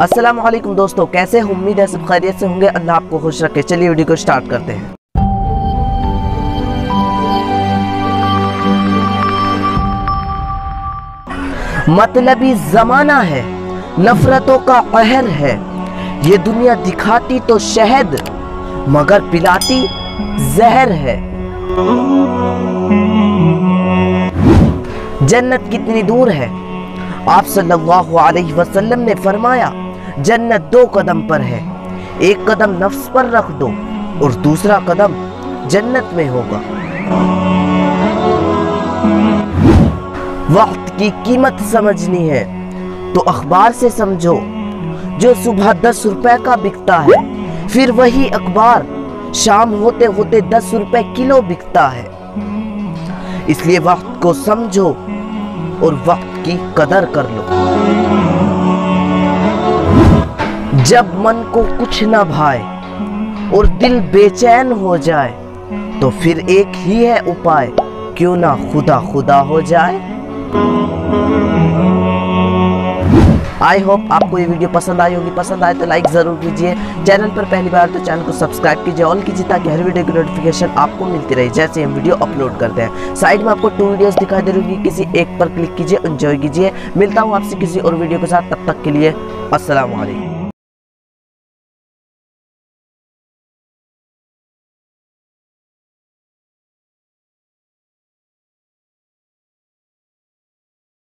वालेकुम दोस्तों, कैसे उम्मीद है सब खैरियत से होंगे। अल्लाह आपको खुश रखे। चलिए वीडियो को स्टार्ट करते हैं। मतलबी जमाना है, नफरतों का कहर है। ये दुनिया दिखाती तो शहद, मगर पिलाती जहर है। जन्नत कितनी दूर है? आप सल्लल्लाहु अलैहि वसल्लम ने फरमाया जन्नत दो कदम पर है। एक कदम नफ्स पर रख दो और दूसरा कदम जन्नत में होगा। वक्त की कीमत समझनी है तो अखबार से समझो। जो सुबह दस रुपए का बिकता है, फिर वही अखबार शाम होते होते दस रुपए किलो बिकता है। इसलिए वक्त को समझो और वक्त की कदर कर लो। जब मन को कुछ ना भाए और दिल बेचैन हो जाए तो फिर एक ही है उपाय, क्यों ना खुदा खुदा हो जाए? आई होप आपको ये वीडियो पसंद आई होगी। पसंद आए तो लाइक ज़रूर कीजिए। चैनल पर पहली बार तो चैनल को सब्सक्राइब कीजिए। ऑल कीजिए ताकि हर वीडियो की नोटिफिकेशन आपको मिलती रहे, जैसे हम वीडियो अपलोड करते हैं। साइड में आपको टू वीडियोस दिखाई दे रही किसी एक पर क्लिक कीजिए एंजॉय कीजिए। मिलता हूँ आपसे किसी और वीडियो के साथ। तब तक के लिए असलम